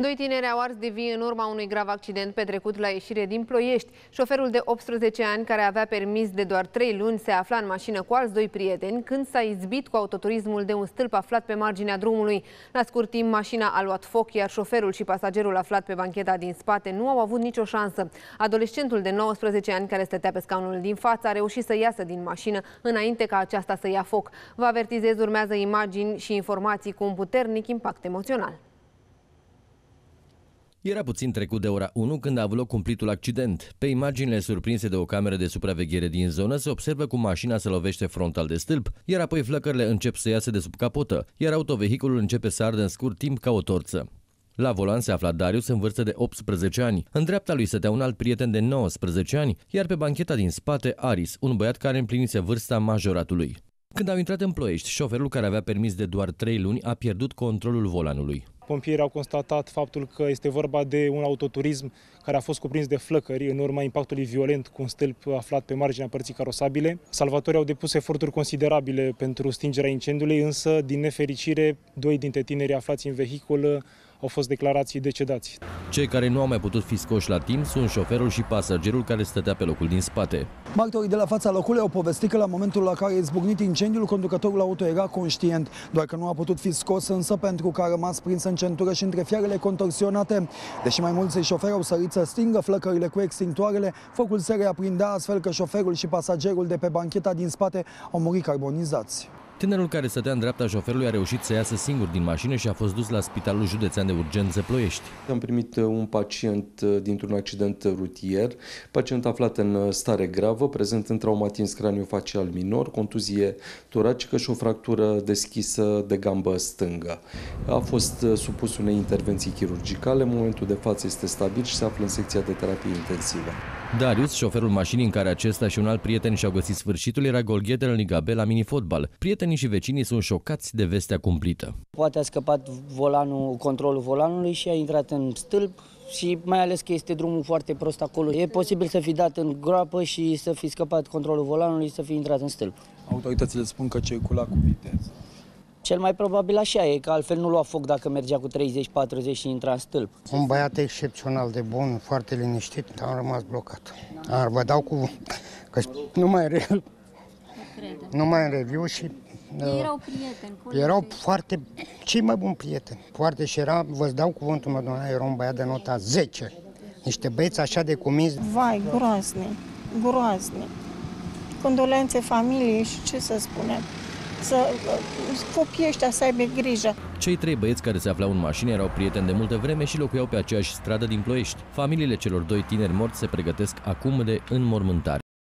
Doi tineri au ars de vie în urma unui grav accident petrecut la ieșire din Ploiești. Șoferul de 18 ani, care avea permis de doar 3 luni, se afla în mașină cu alți doi prieteni când s-a izbit cu autoturismul de un stâlp aflat pe marginea drumului. La scurt timp, mașina a luat foc, iar șoferul și pasagerul aflat pe bancheta din spate nu au avut nicio șansă. Adolescentul de 19 ani, care stătea pe scaunul din față, a reușit să iasă din mașină înainte ca aceasta să ia foc. Vă avertizez, urmează imagini și informații cu un puternic impact emoțional. Era puțin trecut de ora 1 când a avut loc cumplitul accident. Pe imaginile surprinse de o cameră de supraveghere din zonă se observă cum mașina se lovește frontal de stâlp, iar apoi flăcările încep să iasă de sub capotă, iar autovehiculul începe să ardă în scurt timp ca o torță. La volan se afla Darius în vârstă de 18 ani. În dreapta lui stătea un alt prieten de 19 ani, iar pe bancheta din spate Aris, un băiat care împlinise vârsta majoratului. Când au intrat în Ploiești, șoferul care avea permis de doar 3 luni a pierdut controlul volanului. Pompierii au constatat faptul că este vorba de un autoturism care a fost cuprins de flăcări în urma impactului violent cu un stâlp aflat pe marginea părții carosabile. Salvatorii au depus eforturi considerabile pentru stingerea incendiului, însă, din nefericire, doi dintre tinerii aflați în vehicul au fost declarați decedați. Cei care nu au mai putut fi scoși la timp sunt șoferul și pasagerul care stătea pe locul din spate. Martorii de la fața locului au povestit că la momentul la care a izbucnit incendiul, conducătorul auto era conștient, doar că nu a putut fi scos însă pentru că a rămas prins în centură și între fiarele contorsionate. Deși mai mulți șoferi au sărit să stingă flăcările cu extintoarele, focul se reaprindea astfel că șoferul și pasagerul de pe bancheta din spate au murit carbonizați. Tânărul care stătea în dreapta șoferului a reușit să iasă singur din mașină și a fost dus la Spitalul Județean de Urgență Ploiești. Am primit uh, un pacient uh, dintr-un accident rutier, pacient aflat în uh, stare gravă, prezent în traumatism craniofacial minor, contuzie toracică și o fractură deschisă de gambă stângă. A fost supus unei intervenții chirurgicale, în momentul de față este stabil și se află în secția de terapie intensivă. Darius, șoferul mașinii în care acesta și un alt prieten și-au găsit sfârșitul, era golgheter în Liga B la minifotbal. Prietenii și vecinii sunt șocați de vestea cumplită. Poate a scăpat volanul, controlul volanului și a intrat în stâlp și mai ales că este drumul foarte prost acolo. E posibil să fi dat în groapă și să fi scăpat controlul volanului și să fi intrat în stâlp. Autoritățile spun că circula cu viteză. Cel mai probabil așa e, că altfel nu lua foc dacă mergea cu 30-40 și intra în stâlp. Un băiat excepțional de bun, foarte liniștit, am rămas blocat. Ar vă dau cu... că nu mai re... nu mai în review și Ei erau prieteni, colegi. erau foarte, cei mai buni prieteni, foarte și era, vă dau cuvântul meu, doamna, era un băiat de nota 10. Niște băieți așa de cuminți, Vai, groaznic, groaznic. Condolențe familiei și ce să spunem, să copiii ăștia să aibă grijă. Cei trei băieți care se aflau în mașină erau prieteni de multă vreme și locuiau pe aceeași stradă din Ploiești. Familiile celor doi tineri morți se pregătesc acum de înmormântare.